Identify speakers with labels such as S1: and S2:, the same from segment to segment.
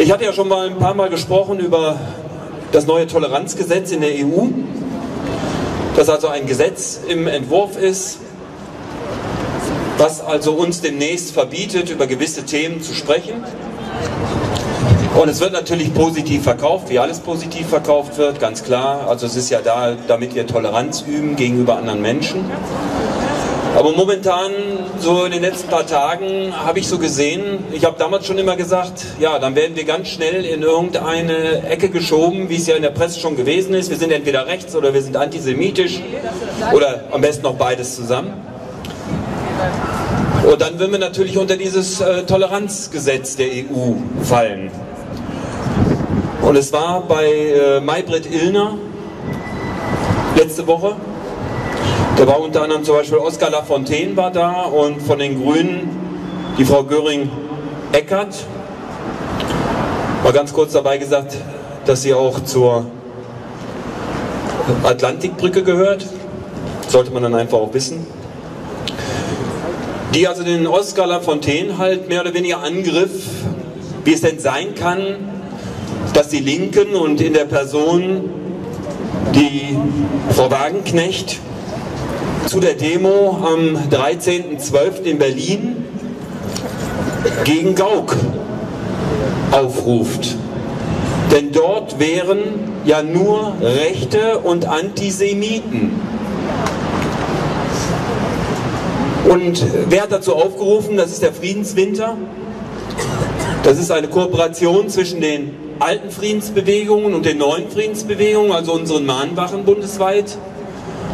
S1: Ich hatte ja schon mal ein paar Mal gesprochen über das neue Toleranzgesetz in der EU, das also ein Gesetz im Entwurf ist, was also uns demnächst verbietet, über gewisse Themen zu sprechen. Und es wird natürlich positiv verkauft, wie alles positiv verkauft wird, ganz klar. Also es ist ja da, damit wir Toleranz üben gegenüber anderen Menschen. Aber momentan, so in den letzten paar Tagen, habe ich so gesehen, ich habe damals schon immer gesagt, ja, dann werden wir ganz schnell in irgendeine Ecke geschoben, wie es ja in der Presse schon gewesen ist. Wir sind entweder rechts oder wir sind antisemitisch oder am besten noch beides zusammen. Und dann würden wir natürlich unter dieses äh, Toleranzgesetz der EU fallen. Und es war bei äh, Maybrit Illner letzte Woche, da war unter anderem zum Beispiel Oskar Lafontaine war da und von den Grünen die Frau Göring-Eckert. Mal ganz kurz dabei gesagt, dass sie auch zur Atlantikbrücke gehört. Sollte man dann einfach auch wissen. Die also den Oskar Lafontaine halt mehr oder weniger angriff, wie es denn sein kann, dass die Linken und in der Person die Frau Wagenknecht zu der Demo am 13.12. in Berlin gegen Gauck aufruft. Denn dort wären ja nur Rechte und Antisemiten. Und wer hat dazu aufgerufen? Das ist der Friedenswinter. Das ist eine Kooperation zwischen den alten Friedensbewegungen und den neuen Friedensbewegungen, also unseren Mahnwachen bundesweit.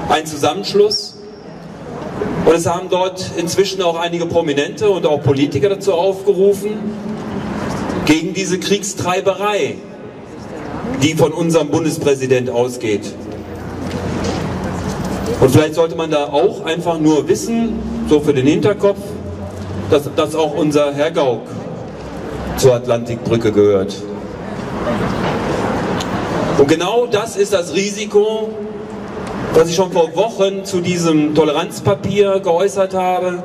S1: Ein Zusammenschluss. Und es haben dort inzwischen auch einige Prominente und auch Politiker dazu aufgerufen, gegen diese Kriegstreiberei, die von unserem Bundespräsident ausgeht. Und vielleicht sollte man da auch einfach nur wissen, so für den Hinterkopf, dass, dass auch unser Herr Gauck zur Atlantikbrücke gehört. Und genau das ist das Risiko, was ich schon vor Wochen zu diesem Toleranzpapier geäußert habe.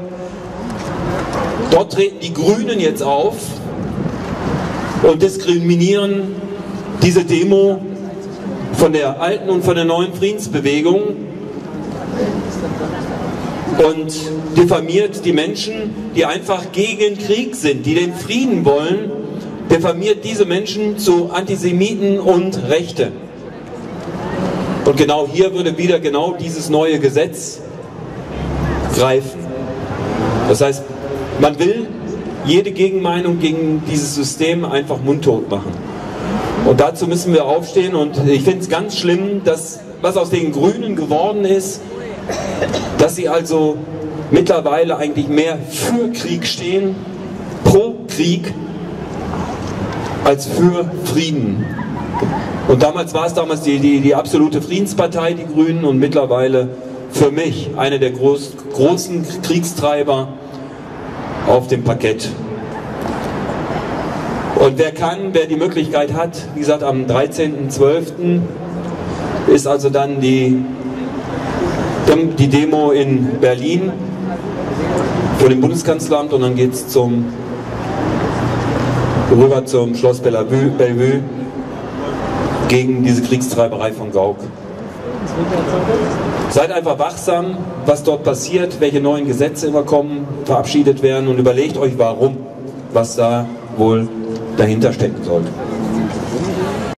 S1: Dort treten die Grünen jetzt auf und diskriminieren diese Demo von der alten und von der neuen Friedensbewegung und diffamiert die Menschen, die einfach gegen Krieg sind, die den Frieden wollen, diffamiert diese Menschen zu Antisemiten und Rechte. Genau hier würde wieder genau dieses neue Gesetz greifen. Das heißt, man will jede Gegenmeinung gegen dieses System einfach mundtot machen. Und dazu müssen wir aufstehen und ich finde es ganz schlimm, dass was aus den Grünen geworden ist, dass sie also mittlerweile eigentlich mehr für Krieg stehen, pro Krieg, als für Frieden. Und damals war es damals die, die, die absolute Friedenspartei, die Grünen, und mittlerweile für mich eine der groß, großen Kriegstreiber auf dem Parkett. Und wer kann, wer die Möglichkeit hat, wie gesagt, am 13.12. ist also dann die, die Demo in Berlin für den Bundeskanzleramt und dann geht es zum rüber zum Schloss Bellevue gegen diese Kriegstreiberei von Gauck. Seid einfach wachsam, was dort passiert, welche neuen Gesetze immer kommen, verabschiedet werden und überlegt euch warum, was da wohl dahinter stecken sollte.